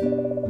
You